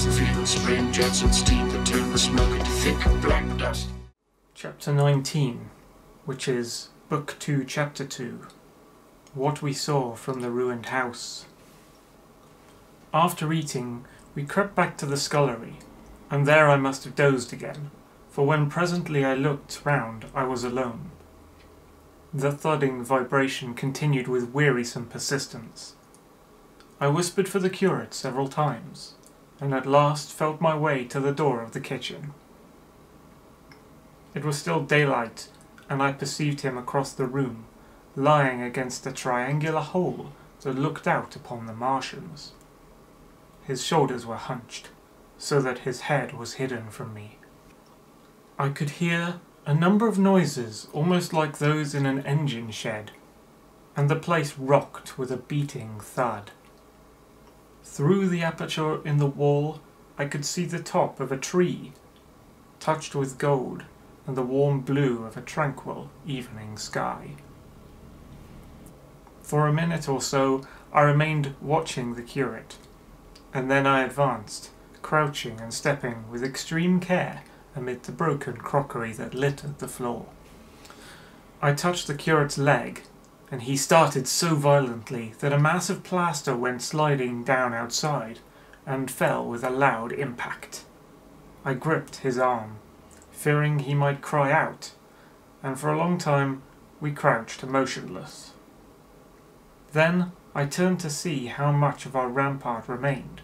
field, spraying jets and steam that turn the smoke into thick black dust. Chapter 19, which is Book 2, Chapter 2 What We Saw from the Ruined House. After eating, we crept back to the scullery, and there I must have dozed again, for when presently I looked round I was alone. The thudding vibration continued with wearisome persistence. I whispered for the curate several times, and at last felt my way to the door of the kitchen. It was still daylight, and I perceived him across the room, lying against a triangular hole that looked out upon the Martians. His shoulders were hunched, so that his head was hidden from me. I could hear a number of noises almost like those in an engine shed, and the place rocked with a beating thud. Through the aperture in the wall I could see the top of a tree, touched with gold and the warm blue of a tranquil evening sky. For a minute or so I remained watching the curate, and then I advanced, crouching and stepping with extreme care amid the broken crockery that littered the floor. I touched the curate's leg, and he started so violently that a mass of plaster went sliding down outside and fell with a loud impact. I gripped his arm, fearing he might cry out, and for a long time we crouched motionless. Then I turned to see how much of our rampart remained.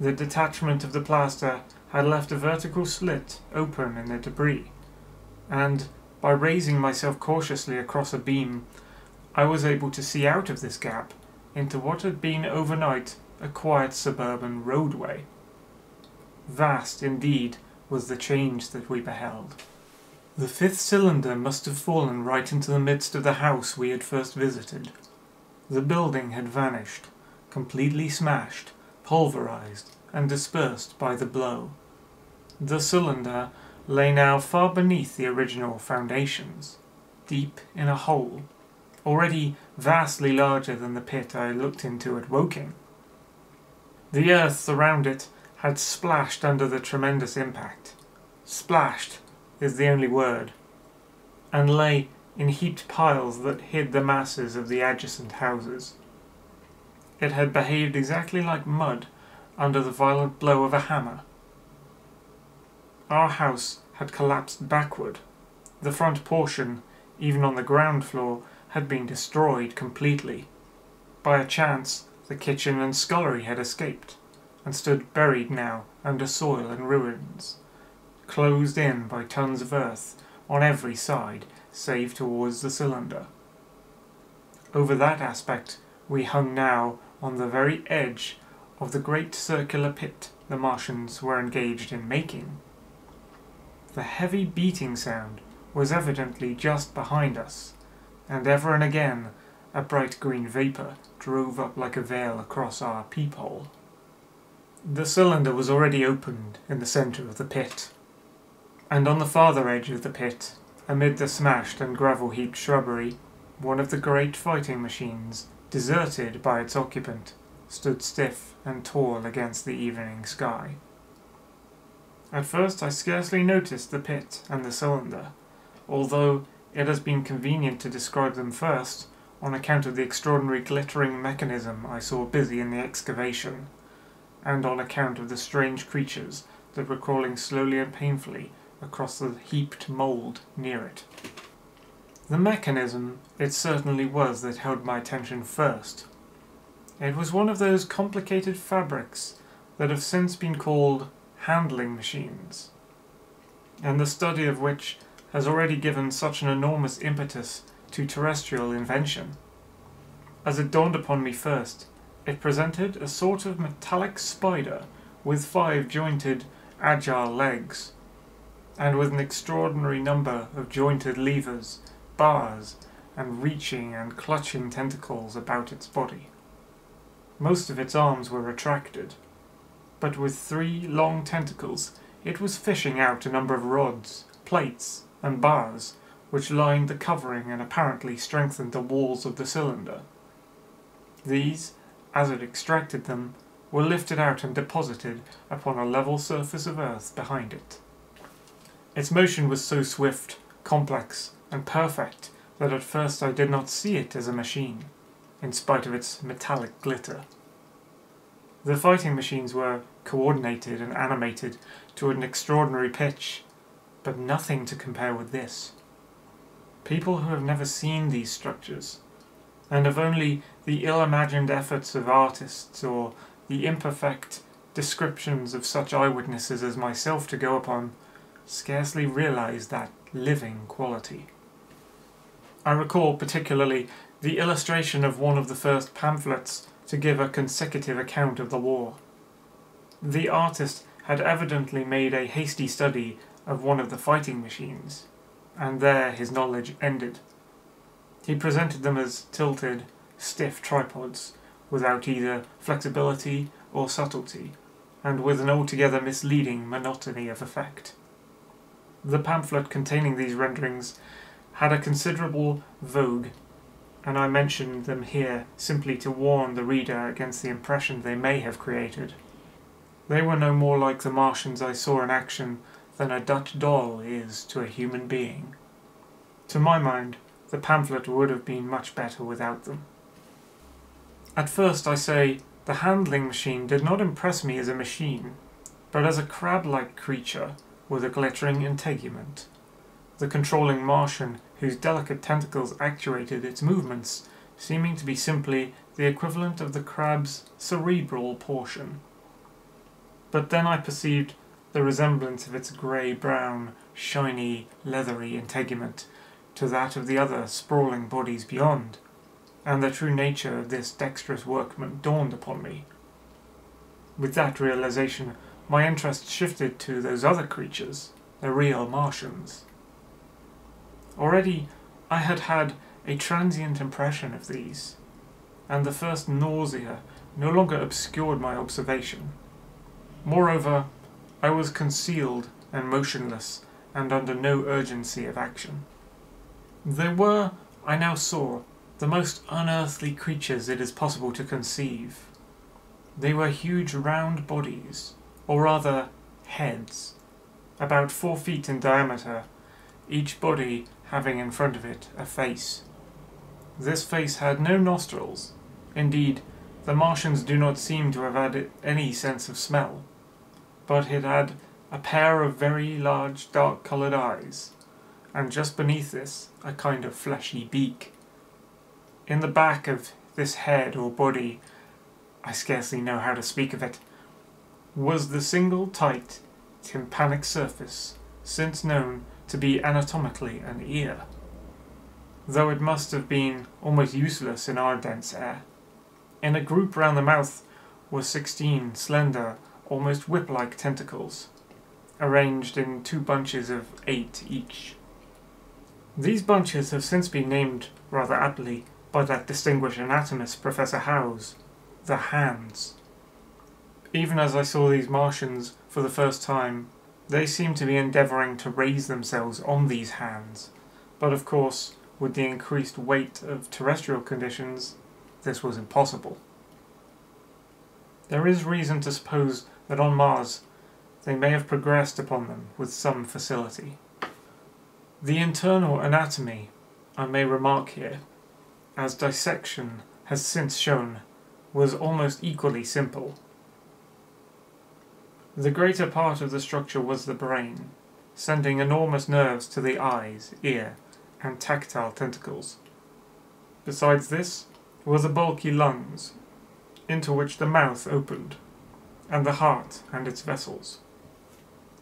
The detachment of the plaster had left a vertical slit open in the debris, and by raising myself cautiously across a beam, I was able to see out of this gap into what had been overnight a quiet suburban roadway. Vast indeed was the change that we beheld. The fifth cylinder must have fallen right into the midst of the house we had first visited. The building had vanished, completely smashed, pulverized, and dispersed by the blow. The cylinder lay now far beneath the original foundations, deep in a hole, already vastly larger than the pit I looked into at Woking. The earth around it had splashed under the tremendous impact. Splashed is the only word, and lay in heaped piles that hid the masses of the adjacent houses. It had behaved exactly like mud under the violent blow of a hammer. Our house had collapsed backward. The front portion, even on the ground floor, had been destroyed completely. By a chance, the kitchen and scullery had escaped, and stood buried now under soil and ruins, closed in by tons of earth on every side save towards the cylinder. Over that aspect we hung now on the very edge of the great circular pit the Martians were engaged in making. The heavy beating sound was evidently just behind us, and ever and again a bright green vapour drove up like a veil across our peephole. The cylinder was already opened in the centre of the pit, and on the farther edge of the pit, amid the smashed and gravel-heaped shrubbery, one of the great fighting machines, deserted by its occupant, stood stiff and tall against the evening sky. At first I scarcely noticed the pit and the cylinder, although it has been convenient to describe them first on account of the extraordinary glittering mechanism I saw busy in the excavation, and on account of the strange creatures that were crawling slowly and painfully across the heaped mould near it. The mechanism it certainly was that held my attention first. It was one of those complicated fabrics that have since been called handling machines, and the study of which has already given such an enormous impetus to terrestrial invention. As it dawned upon me first, it presented a sort of metallic spider with five jointed, agile legs, and with an extraordinary number of jointed levers, bars, and reaching and clutching tentacles about its body. Most of its arms were retracted, but with three long tentacles it was fishing out a number of rods, plates, and bars which lined the covering and apparently strengthened the walls of the cylinder. These, as it extracted them, were lifted out and deposited upon a level surface of earth behind it. Its motion was so swift, complex, and perfect that at first I did not see it as a machine, in spite of its metallic glitter. The fighting machines were coordinated and animated to an extraordinary pitch, but nothing to compare with this. People who have never seen these structures, and have only the ill imagined efforts of artists or the imperfect descriptions of such eyewitnesses as myself to go upon, scarcely realize that living quality. I recall particularly the illustration of one of the first pamphlets to give a consecutive account of the war. The artist had evidently made a hasty study of one of the fighting machines, and there his knowledge ended. He presented them as tilted, stiff tripods, without either flexibility or subtlety, and with an altogether misleading monotony of effect. The pamphlet containing these renderings had a considerable vogue, and I mention them here simply to warn the reader against the impression they may have created. They were no more like the Martians I saw in action than a Dutch doll is to a human being. To my mind, the pamphlet would have been much better without them. At first, I say, the handling machine did not impress me as a machine, but as a crab like creature with a glittering integument. The controlling Martian, whose delicate tentacles actuated its movements, seeming to be simply the equivalent of the crab's cerebral portion. But then I perceived the resemblance of its grey brown, shiny, leathery integument to that of the other sprawling bodies beyond, and the true nature of this dexterous workman dawned upon me. With that realization, my interest shifted to those other creatures, the real Martians. Already I had had a transient impression of these, and the first nausea no longer obscured my observation. Moreover, I was concealed and motionless and under no urgency of action. They were, I now saw, the most unearthly creatures it is possible to conceive. They were huge round bodies, or rather heads, about four feet in diameter, each body having in front of it a face. This face had no nostrils. Indeed, the Martians do not seem to have had any sense of smell, but it had a pair of very large dark coloured eyes, and just beneath this a kind of fleshy beak. In the back of this head or body, I scarcely know how to speak of it, was the single tight tympanic surface since known to be anatomically an ear, though it must have been almost useless in our dense air. In a group round the mouth were sixteen slender, almost whip-like tentacles, arranged in two bunches of eight each. These bunches have since been named, rather aptly, by that distinguished anatomist Professor Howes, the hands. Even as I saw these Martians for the first time, they seemed to be endeavouring to raise themselves on these hands, but of course, with the increased weight of terrestrial conditions, this was impossible. There is reason to suppose that on Mars they may have progressed upon them with some facility. The internal anatomy, I may remark here, as dissection has since shown, was almost equally simple. The greater part of the structure was the brain, sending enormous nerves to the eyes, ear, and tactile tentacles. Besides this were the bulky lungs, into which the mouth opened, and the heart and its vessels.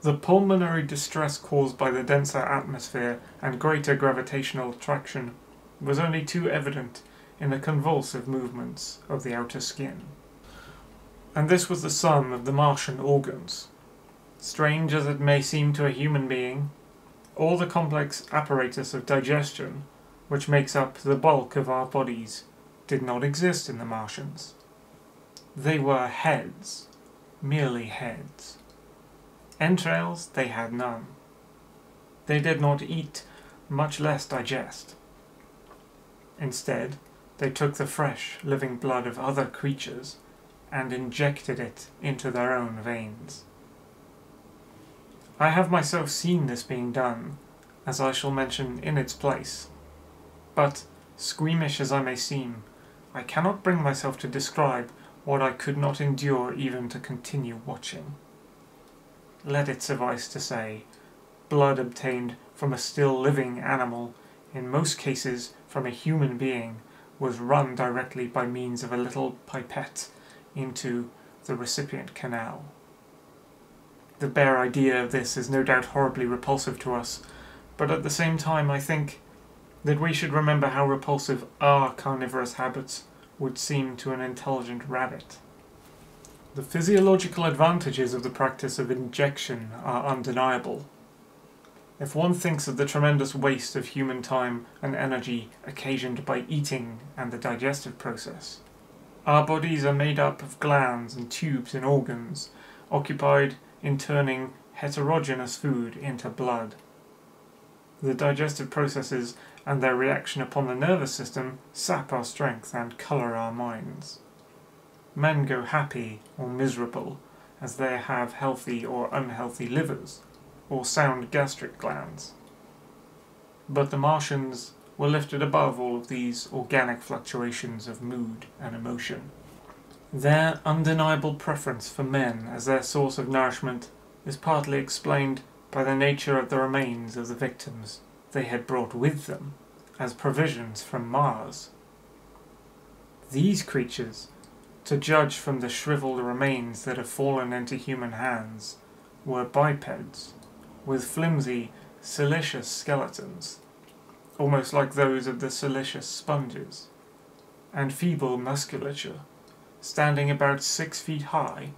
The pulmonary distress caused by the denser atmosphere and greater gravitational attraction was only too evident in the convulsive movements of the outer skin and this was the sum of the Martian organs. Strange as it may seem to a human being, all the complex apparatus of digestion, which makes up the bulk of our bodies, did not exist in the Martians. They were heads, merely heads. Entrails they had none. They did not eat, much less digest. Instead, they took the fresh, living blood of other creatures and injected it into their own veins. I have myself seen this being done, as I shall mention in its place. But, squeamish as I may seem, I cannot bring myself to describe what I could not endure even to continue watching. Let it suffice to say, blood obtained from a still living animal, in most cases from a human being, was run directly by means of a little pipette into the recipient canal. The bare idea of this is no doubt horribly repulsive to us, but at the same time I think that we should remember how repulsive our carnivorous habits would seem to an intelligent rabbit. The physiological advantages of the practice of injection are undeniable. If one thinks of the tremendous waste of human time and energy occasioned by eating and the digestive process, our bodies are made up of glands and tubes and organs, occupied in turning heterogeneous food into blood. The digestive processes and their reaction upon the nervous system sap our strength and colour our minds. Men go happy or miserable as they have healthy or unhealthy livers, or sound gastric glands. But the Martians were lifted above all of these organic fluctuations of mood and emotion. Their undeniable preference for men as their source of nourishment is partly explained by the nature of the remains of the victims they had brought with them as provisions from Mars. These creatures, to judge from the shriveled remains that have fallen into human hands, were bipeds, with flimsy, siliceous skeletons, almost like those of the siliceous sponges, and feeble musculature, standing about six feet high,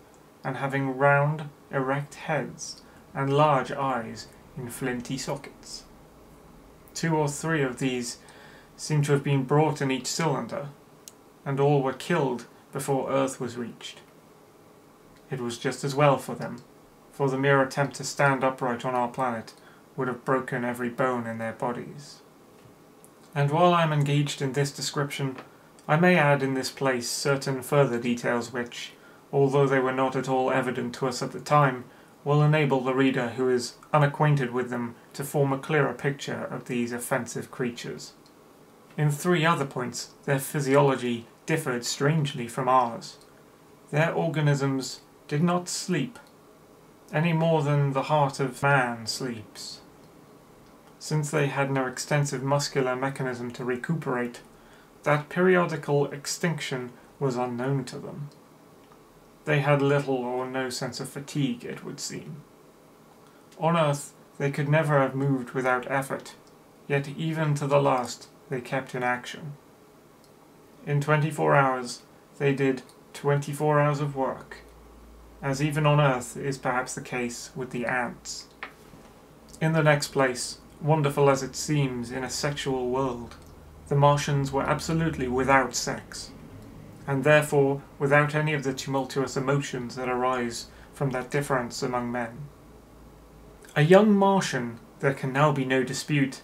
and having round, erect heads and large eyes in flinty sockets. Two or three of these seem to have been brought in each cylinder, and all were killed before Earth was reached. It was just as well for them, for the mere attempt to stand upright on our planet would have broken every bone in their bodies. And while I am engaged in this description, I may add in this place certain further details which, although they were not at all evident to us at the time, will enable the reader who is unacquainted with them to form a clearer picture of these offensive creatures. In three other points, their physiology differed strangely from ours. Their organisms did not sleep, any more than the heart of man sleeps. Since they had no extensive muscular mechanism to recuperate, that periodical extinction was unknown to them. They had little or no sense of fatigue, it would seem. On Earth, they could never have moved without effort, yet even to the last they kept in action. In 24 hours, they did 24 hours of work, as even on Earth is perhaps the case with the ants. In the next place, wonderful as it seems in a sexual world, the Martians were absolutely without sex and therefore without any of the tumultuous emotions that arise from that difference among men. A young Martian, there can now be no dispute,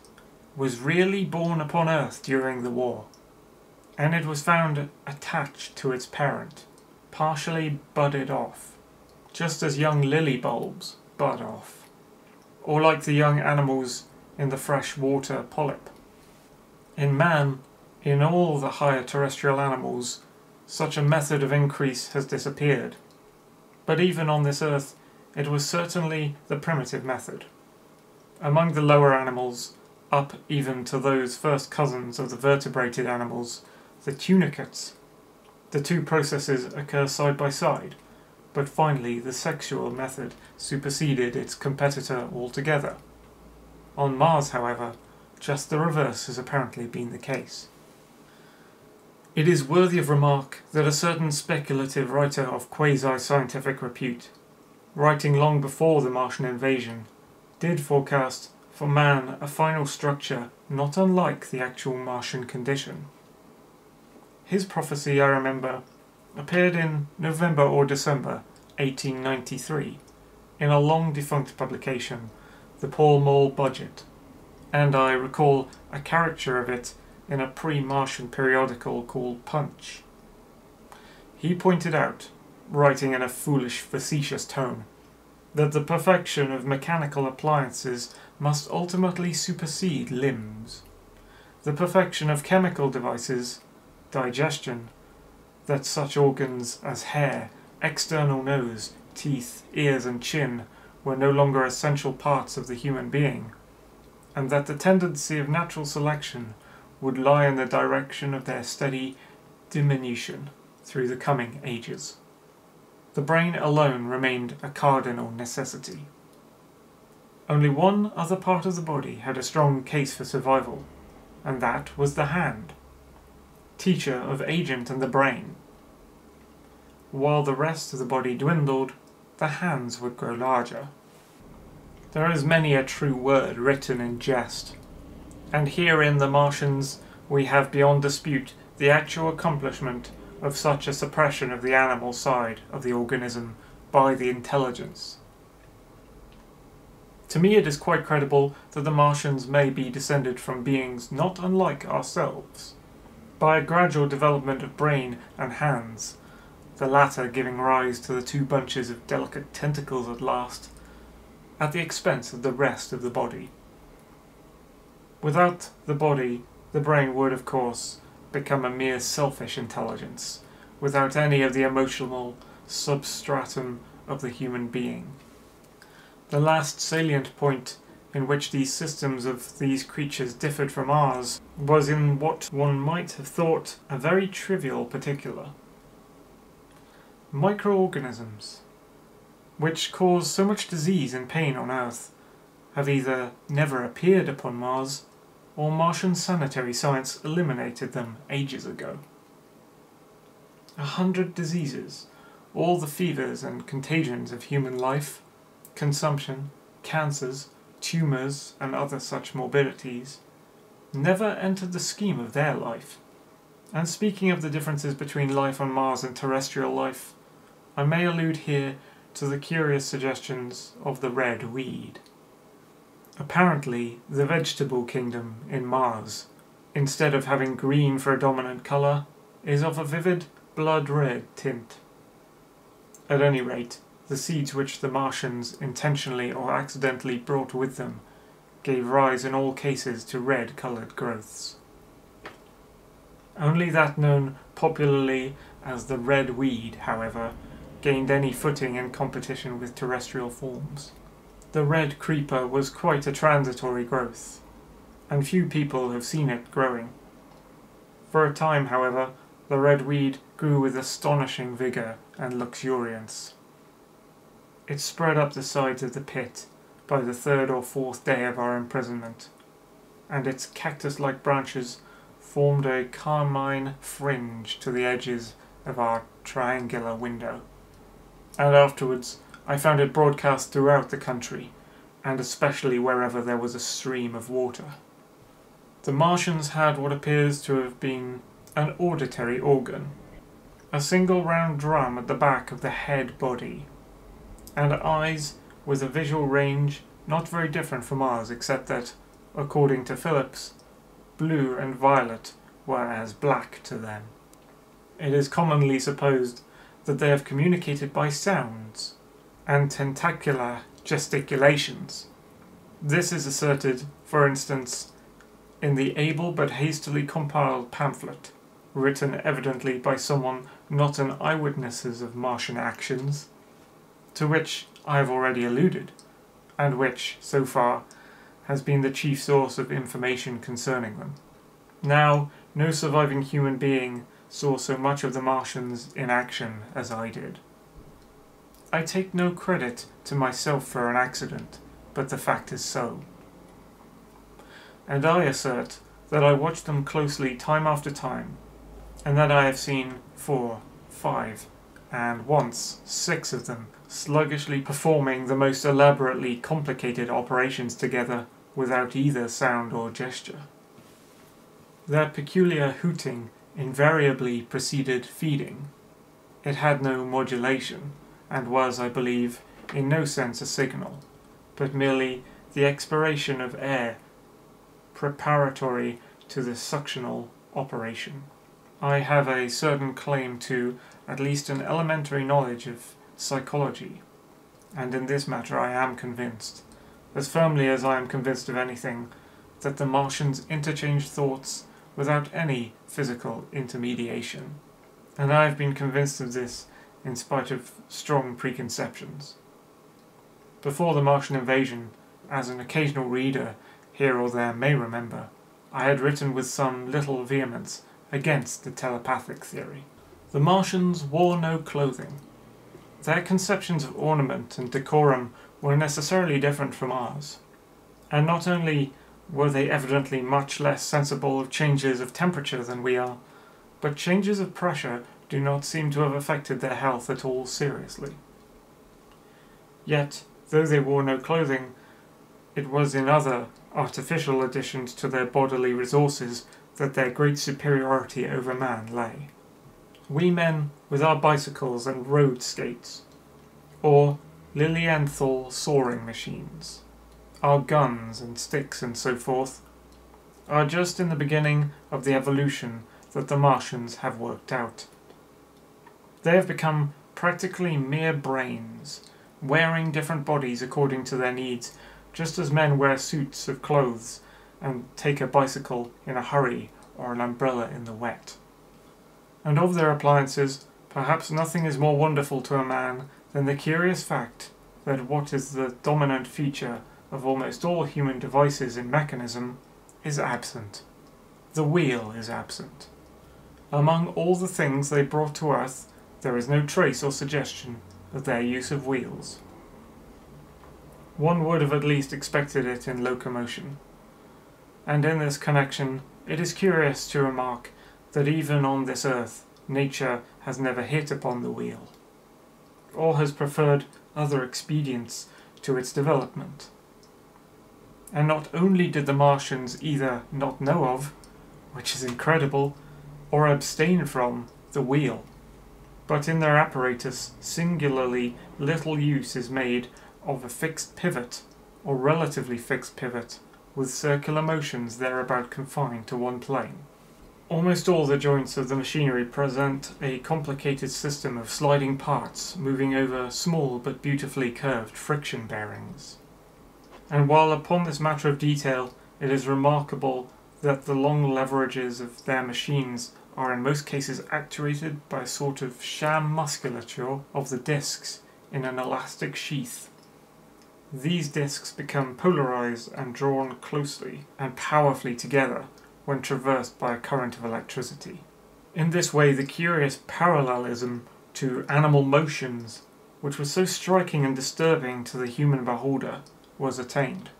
was really born upon Earth during the war, and it was found attached to its parent, partially budded off, just as young lily bulbs bud off, or like the young animals in the fresh water polyp. In man, in all the higher terrestrial animals, such a method of increase has disappeared. But even on this earth, it was certainly the primitive method. Among the lower animals, up even to those first cousins of the vertebrated animals, the tunicates, the two processes occur side by side, but finally the sexual method superseded its competitor altogether. On Mars, however, just the reverse has apparently been the case. It is worthy of remark that a certain speculative writer of quasi-scientific repute, writing long before the Martian invasion, did forecast for man a final structure not unlike the actual Martian condition. His prophecy, I remember, appeared in November or December 1893 in a long defunct publication, the Pall Mall Budget, and I recall a caricature of it in a pre-Martian periodical called Punch. he pointed out, writing in a foolish, facetious tone, that the perfection of mechanical appliances must ultimately supersede limbs. The perfection of chemical devices, digestion, that such organs as hair, external nose, teeth, ears, and chin were no longer essential parts of the human being, and that the tendency of natural selection would lie in the direction of their steady diminution through the coming ages. The brain alone remained a cardinal necessity. Only one other part of the body had a strong case for survival, and that was the hand, teacher of agent and the brain. While the rest of the body dwindled, the hands would grow larger. There is many a true word written in jest, and herein the Martians we have beyond dispute the actual accomplishment of such a suppression of the animal side of the organism by the intelligence. To me, it is quite credible that the Martians may be descended from beings not unlike ourselves, by a gradual development of brain and hands, the latter giving rise to the two bunches of delicate tentacles at last, at the expense of the rest of the body. Without the body, the brain would, of course, become a mere selfish intelligence, without any of the emotional substratum of the human being. The last salient point in which these systems of these creatures differed from ours was in what one might have thought a very trivial particular. Microorganisms, which cause so much disease and pain on Earth, have either never appeared upon Mars or Martian sanitary science eliminated them ages ago. A hundred diseases, all the fevers and contagions of human life, consumption, cancers, tumours, and other such morbidities, never entered the scheme of their life. And speaking of the differences between life on Mars and terrestrial life, I may allude here to the curious suggestions of the red weed. Apparently, the vegetable kingdom in Mars, instead of having green for a dominant colour, is of a vivid blood red tint. At any rate, the seeds which the Martians intentionally or accidentally brought with them gave rise in all cases to red coloured growths. Only that known popularly as the red weed, however, gained any footing in competition with terrestrial forms. The red creeper was quite a transitory growth, and few people have seen it growing. For a time, however, the red weed grew with astonishing vigour and luxuriance. It spread up the sides of the pit by the third or fourth day of our imprisonment, and its cactus-like branches formed a carmine fringe to the edges of our triangular window. And afterwards I found it broadcast throughout the country, and especially wherever there was a stream of water. The Martians had what appears to have been an auditory organ, a single round drum at the back of the head body, and eyes with a visual range not very different from ours, except that, according to Phillips, blue and violet were as black to them. It is commonly supposed that they have communicated by sounds, and tentacular gesticulations. This is asserted, for instance, in the able but hastily compiled pamphlet, written evidently by someone not an eyewitness of Martian actions, to which I have already alluded, and which, so far, has been the chief source of information concerning them. Now, no surviving human being saw so much of the Martians in action as I did. I take no credit to myself for an accident, but the fact is so. And I assert that I watched them closely time after time, and that I have seen four, five, and once six of them sluggishly performing the most elaborately complicated operations together without either sound or gesture. Their peculiar hooting invariably preceded feeding. It had no modulation, and was, I believe, in no sense a signal, but merely the expiration of air preparatory to the suctional operation. I have a certain claim to at least an elementary knowledge of psychology, and in this matter I am convinced, as firmly as I am convinced of anything, that the Martians interchange thoughts without any physical intermediation. And I have been convinced of this in spite of strong preconceptions. Before the Martian invasion, as an occasional reader here or there may remember, I had written with some little vehemence against the telepathic theory. The Martians wore no clothing. Their conceptions of ornament and decorum were necessarily different from ours. And not only were they evidently much less sensible of changes of temperature than we are, but changes of pressure do not seem to have affected their health at all seriously. Yet, though they wore no clothing, it was in other artificial additions to their bodily resources that their great superiority over man lay. We men with our bicycles and road skates, or Lilienthal soaring machines, our guns and sticks and so forth, are just in the beginning of the evolution that the Martians have worked out. They have become practically mere brains, wearing different bodies according to their needs, just as men wear suits of clothes and take a bicycle in a hurry or an umbrella in the wet and of their appliances, perhaps nothing is more wonderful to a man than the curious fact that what is the dominant feature of almost all human devices in mechanism is absent. The wheel is absent. Among all the things they brought to earth, there is no trace or suggestion of their use of wheels. One would have at least expected it in locomotion. And in this connection, it is curious to remark that even on this earth, nature has never hit upon the wheel, or has preferred other expedients to its development. And not only did the Martians either not know of, which is incredible, or abstain from the wheel, but in their apparatus singularly little use is made of a fixed pivot, or relatively fixed pivot, with circular motions thereabout confined to one plane. Almost all the joints of the machinery present a complicated system of sliding parts moving over small but beautifully curved friction bearings. And while upon this matter of detail it is remarkable that the long leverages of their machines are in most cases actuated by a sort of sham musculature of the discs in an elastic sheath. These discs become polarized and drawn closely and powerfully together when traversed by a current of electricity. In this way, the curious parallelism to animal motions, which was so striking and disturbing to the human beholder, was attained.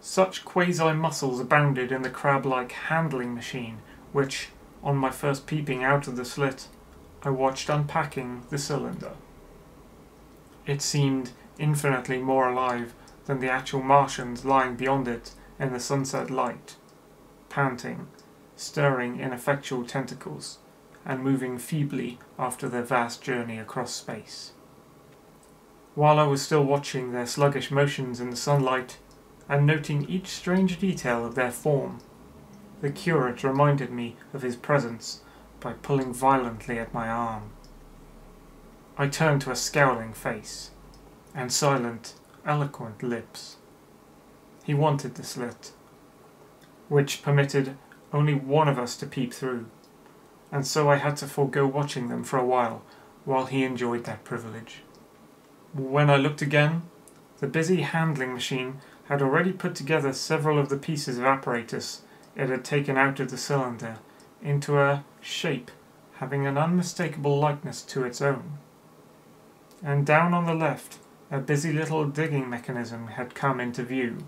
Such quasi muscles abounded in the crab like handling machine, which, on my first peeping out of the slit, I watched unpacking the cylinder. It seemed infinitely more alive than the actual Martians lying beyond it in the sunset light panting, stirring ineffectual tentacles, and moving feebly after their vast journey across space. While I was still watching their sluggish motions in the sunlight, and noting each strange detail of their form, the curate reminded me of his presence by pulling violently at my arm. I turned to a scowling face, and silent, eloquent lips. He wanted the slit, which permitted only one of us to peep through, and so I had to forego watching them for a while, while he enjoyed that privilege. When I looked again, the busy handling machine had already put together several of the pieces of apparatus it had taken out of the cylinder into a shape having an unmistakable likeness to its own. And down on the left, a busy little digging mechanism had come into view,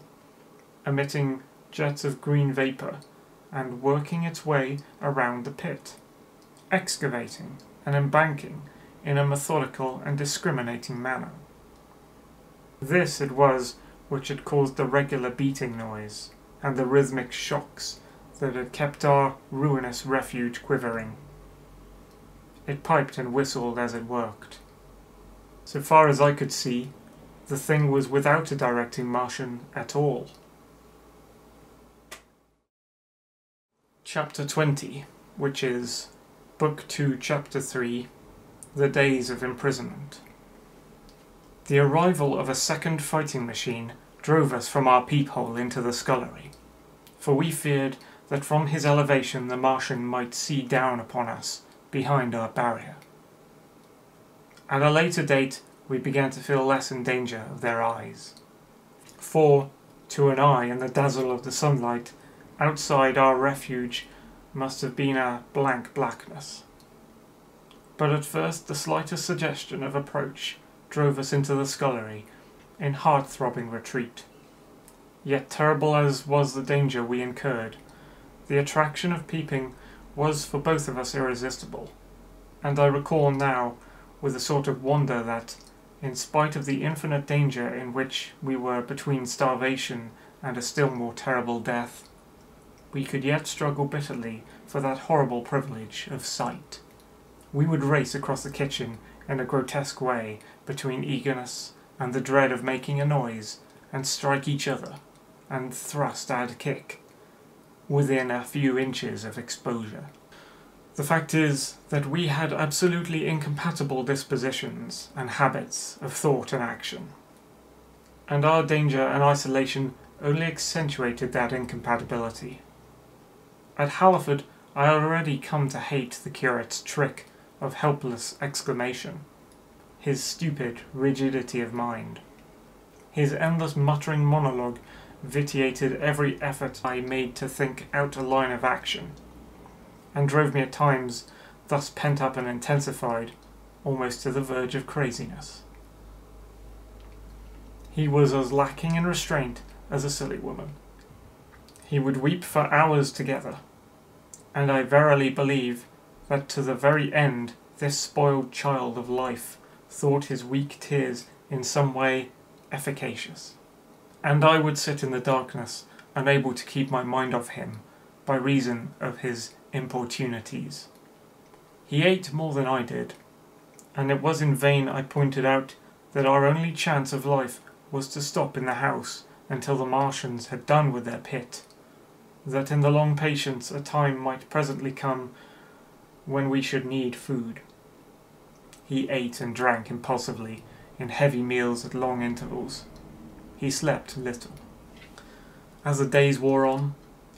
emitting jets of green vapour and working its way around the pit, excavating and embanking in a methodical and discriminating manner. This it was which had caused the regular beating noise and the rhythmic shocks that had kept our ruinous refuge quivering. It piped and whistled as it worked. So far as I could see, the thing was without a directing Martian at all. Chapter 20, which is Book 2, Chapter 3 The Days of Imprisonment. The arrival of a second fighting machine drove us from our peephole into the scullery, for we feared that from his elevation the Martian might see down upon us behind our barrier. At a later date, we began to feel less in danger of their eyes. For, to an eye in the dazzle of the sunlight, outside our refuge must have been a blank blackness. But at first the slightest suggestion of approach drove us into the scullery in heart-throbbing retreat. Yet terrible as was the danger we incurred, the attraction of peeping was for both of us irresistible, and I recall now with a sort of wonder that, in spite of the infinite danger in which we were between starvation and a still more terrible death, we could yet struggle bitterly for that horrible privilege of sight. We would race across the kitchen in a grotesque way between eagerness and the dread of making a noise, and strike each other, and thrust and kick, within a few inches of exposure. The fact is that we had absolutely incompatible dispositions and habits of thought and action, and our danger and isolation only accentuated that incompatibility. At Halliford I had already come to hate the curate's trick of helpless exclamation, his stupid rigidity of mind. His endless muttering monologue vitiated every effort I made to think out a line of action, and drove me at times, thus pent up and intensified, almost to the verge of craziness. He was as lacking in restraint as a silly woman. He would weep for hours together, and I verily believe that to the very end this spoiled child of life thought his weak tears in some way efficacious. And I would sit in the darkness, unable to keep my mind off him by reason of his importunities. He ate more than I did, and it was in vain I pointed out that our only chance of life was to stop in the house until the Martians had done with their pit that in the long patience a time might presently come when we should need food. He ate and drank impulsively, in heavy meals at long intervals. He slept little. As the days wore on,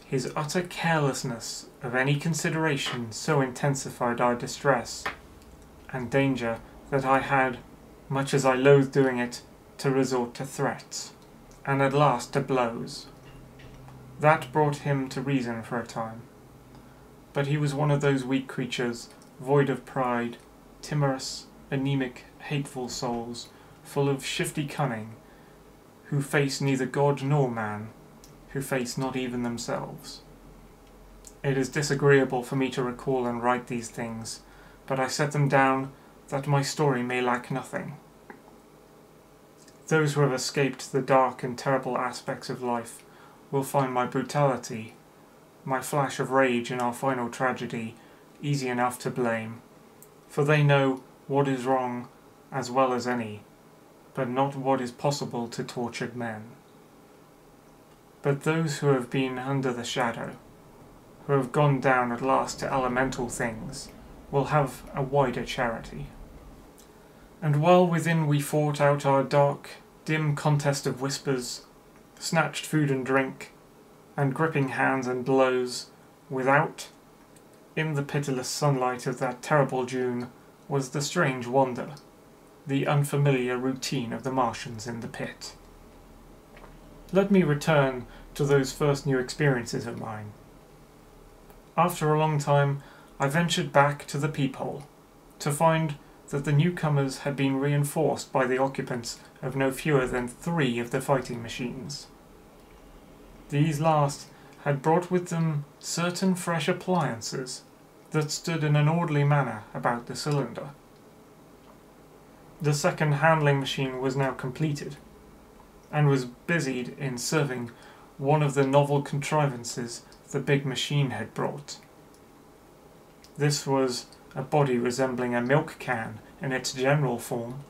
his utter carelessness of any consideration so intensified our distress and danger that I had, much as I loathed doing it, to resort to threats, and at last to blows. That brought him to reason for a time. But he was one of those weak creatures, void of pride, timorous, anemic, hateful souls, full of shifty cunning, who face neither God nor man, who face not even themselves. It is disagreeable for me to recall and write these things, but I set them down that my story may lack nothing. Those who have escaped the dark and terrible aspects of life will find my brutality, my flash of rage in our final tragedy, easy enough to blame, for they know what is wrong as well as any, but not what is possible to tortured men. But those who have been under the shadow, who have gone down at last to elemental things, will have a wider charity. And while within we fought out our dark, dim contest of whispers, snatched food and drink, and gripping hands and blows, without, in the pitiless sunlight of that terrible June, was the strange wonder, the unfamiliar routine of the Martians in the pit. Let me return to those first new experiences of mine. After a long time, I ventured back to the peephole, to find that the newcomers had been reinforced by the occupants of no fewer than three of the fighting machines. These last had brought with them certain fresh appliances that stood in an orderly manner about the cylinder. The second handling machine was now completed, and was busied in serving one of the novel contrivances the big machine had brought. This was a body resembling a milk can in its general form,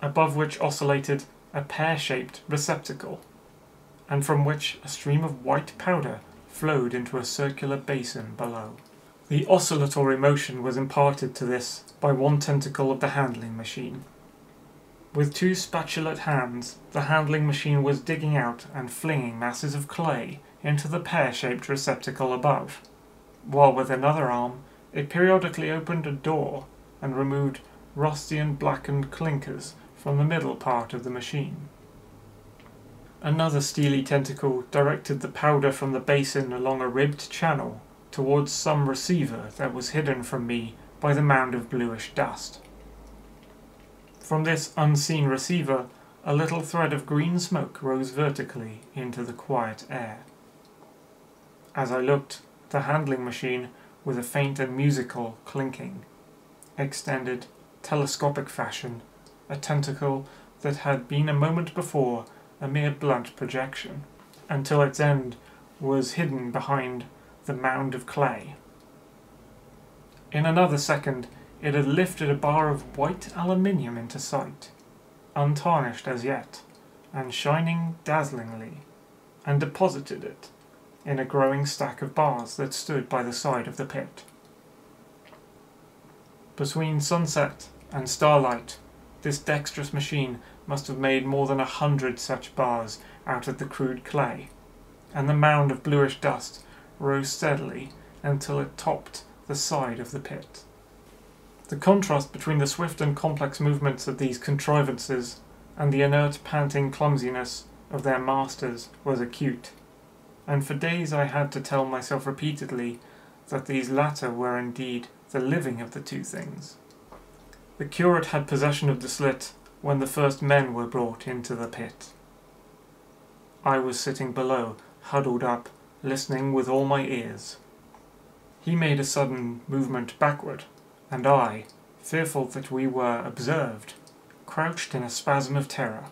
above which oscillated a pear-shaped receptacle, and from which a stream of white powder flowed into a circular basin below. The oscillatory motion was imparted to this by one tentacle of the handling machine. With two spatulate hands, the handling machine was digging out and flinging masses of clay into the pear shaped receptacle above, while with another arm it periodically opened a door and removed rusty and blackened clinkers from the middle part of the machine. Another steely tentacle directed the powder from the basin along a ribbed channel towards some receiver that was hidden from me by the mound of bluish dust. From this unseen receiver, a little thread of green smoke rose vertically into the quiet air. As I looked, the handling machine, with a faint and musical clinking, extended, telescopic fashion, a tentacle that had been a moment before a mere blunt projection, until its end was hidden behind the mound of clay. In another second, it had lifted a bar of white aluminium into sight, untarnished as yet, and shining dazzlingly, and deposited it in a growing stack of bars that stood by the side of the pit. Between sunset and starlight, this dexterous machine must have made more than a hundred such bars out of the crude clay, and the mound of bluish dust rose steadily until it topped the side of the pit. The contrast between the swift and complex movements of these contrivances and the inert, panting clumsiness of their masters was acute, and for days I had to tell myself repeatedly that these latter were indeed the living of the two things. The curate had possession of the slit when the first men were brought into the pit. I was sitting below, huddled up, listening with all my ears. He made a sudden movement backward, and I, fearful that we were observed, crouched in a spasm of terror.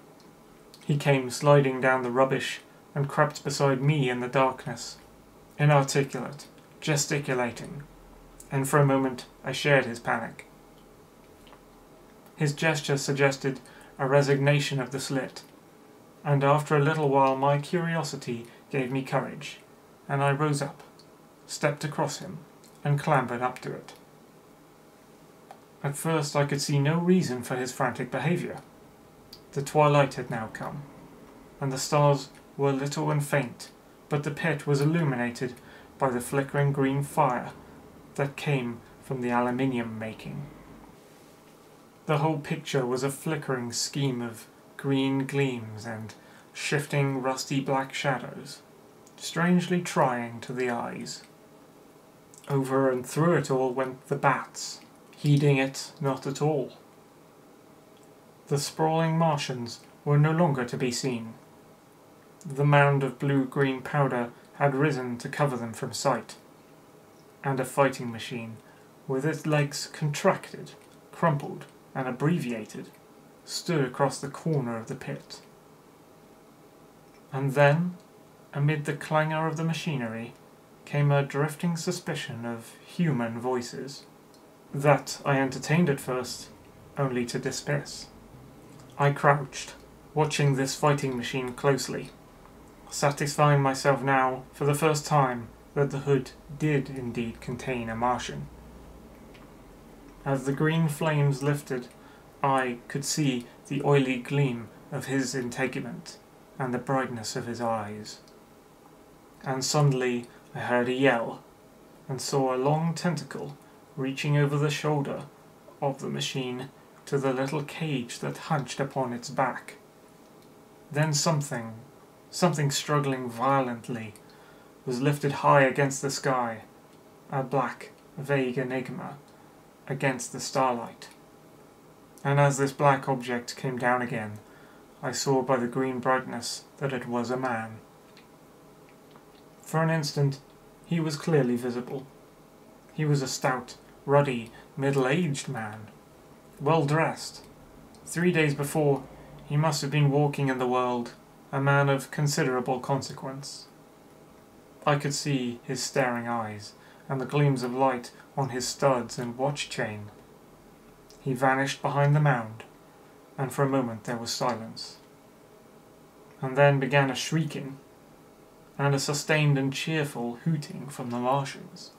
He came sliding down the rubbish and crept beside me in the darkness, inarticulate, gesticulating, and for a moment I shared his panic. His gesture suggested a resignation of the slit, and after a little while my curiosity gave me courage, and I rose up, stepped across him, and clambered up to it. At first I could see no reason for his frantic behaviour. The twilight had now come, and the stars were little and faint, but the pit was illuminated by the flickering green fire that came from the aluminium making. The whole picture was a flickering scheme of green gleams and shifting rusty black shadows, strangely trying to the eyes. Over and through it all went the bats, heeding it not at all. The sprawling Martians were no longer to be seen. The mound of blue-green powder had risen to cover them from sight, and a fighting machine, with its legs contracted, crumpled, and abbreviated, stood across the corner of the pit. And then, amid the clangour of the machinery, came a drifting suspicion of human voices. That I entertained at first, only to dismiss. I crouched, watching this fighting machine closely, satisfying myself now, for the first time, that the hood did indeed contain a Martian. As the green flames lifted, I could see the oily gleam of his integument and the brightness of his eyes. And suddenly I heard a yell and saw a long tentacle reaching over the shoulder of the machine to the little cage that hunched upon its back. Then something, something struggling violently, was lifted high against the sky, a black, vague enigma against the starlight. And as this black object came down again, I saw by the green brightness that it was a man. For an instant, he was clearly visible. He was a stout, ruddy, middle-aged man, well dressed. Three days before, he must have been walking in the world, a man of considerable consequence. I could see his staring eyes, and the gleams of light on his studs and watch chain. He vanished behind the mound, and for a moment there was silence. And then began a shrieking, and a sustained and cheerful hooting from the Martians.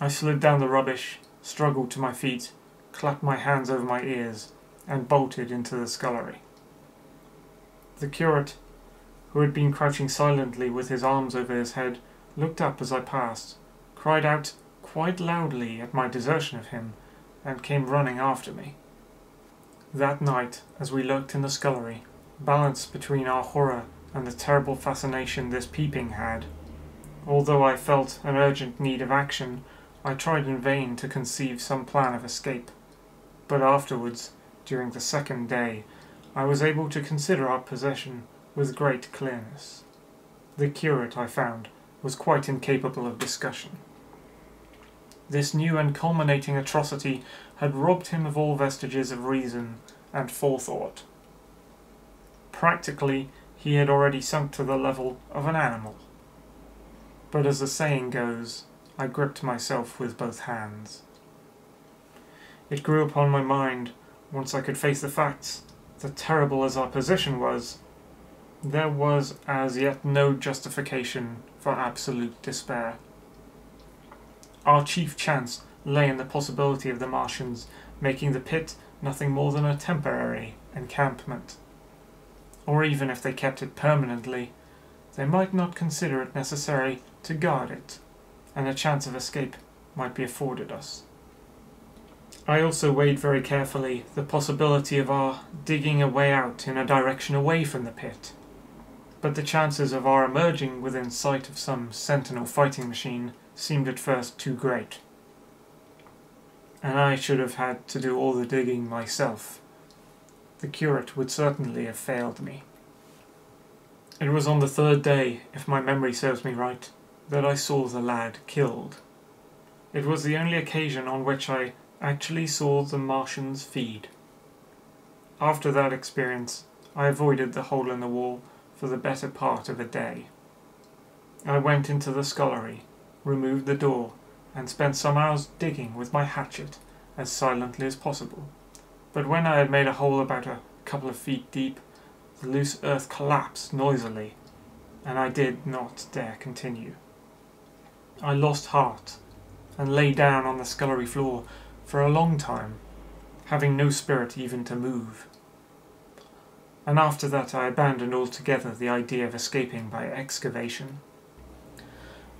I slid down the rubbish, struggled to my feet, clapped my hands over my ears, and bolted into the scullery. The curate, who had been crouching silently with his arms over his head, looked up as I passed, cried out quite loudly at my desertion of him, and came running after me. That night, as we lurked in the scullery, balanced between our horror and the terrible fascination this peeping had, although I felt an urgent need of action, I tried in vain to conceive some plan of escape. But afterwards, during the second day, I was able to consider our position with great clearness. The curate, I found, was quite incapable of discussion. This new and culminating atrocity had robbed him of all vestiges of reason and forethought. Practically, he had already sunk to the level of an animal. But as the saying goes, I gripped myself with both hands. It grew upon my mind, once I could face the facts, that terrible as our position was, there was as yet no justification for absolute despair. Our chief chance lay in the possibility of the Martians making the pit nothing more than a temporary encampment. Or even if they kept it permanently, they might not consider it necessary to guard it, and a chance of escape might be afforded us. I also weighed very carefully the possibility of our digging a way out in a direction away from the pit, but the chances of our emerging within sight of some sentinel fighting machine seemed at first too great. And I should have had to do all the digging myself. The curate would certainly have failed me. It was on the third day, if my memory serves me right, that I saw the lad killed. It was the only occasion on which I actually saw the Martians feed. After that experience, I avoided the hole in the wall for the better part of a day. I went into the scullery, removed the door, and spent some hours digging with my hatchet as silently as possible. But when I had made a hole about a couple of feet deep, the loose earth collapsed noisily, and I did not dare continue. I lost heart and lay down on the scullery floor for a long time, having no spirit even to move and after that I abandoned altogether the idea of escaping by excavation.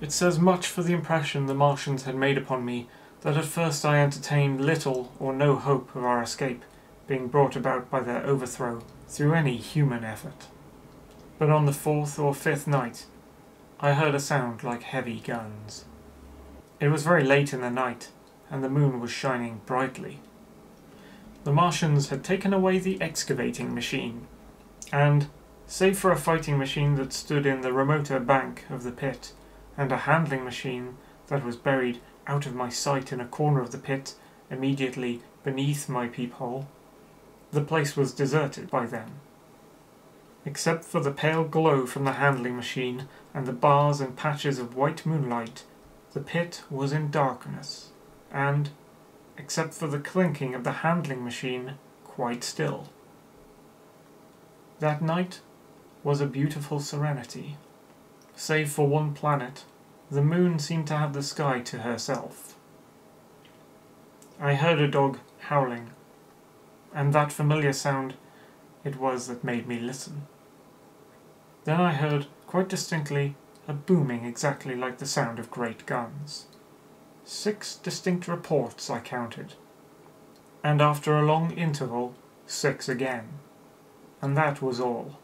It says much for the impression the Martians had made upon me that at first I entertained little or no hope of our escape being brought about by their overthrow through any human effort. But on the fourth or fifth night, I heard a sound like heavy guns. It was very late in the night, and the moon was shining brightly. The Martians had taken away the excavating machine, and, save for a fighting machine that stood in the remoter bank of the pit, and a handling machine that was buried out of my sight in a corner of the pit immediately beneath my peephole, the place was deserted by them. Except for the pale glow from the handling machine and the bars and patches of white moonlight, the pit was in darkness, and, except for the clinking of the handling machine, quite still. That night was a beautiful serenity. Save for one planet, the moon seemed to have the sky to herself. I heard a dog howling, and that familiar sound it was that made me listen. Then I heard, quite distinctly, a booming exactly like the sound of great guns. Six distinct reports I counted, and after a long interval, six again and that was all.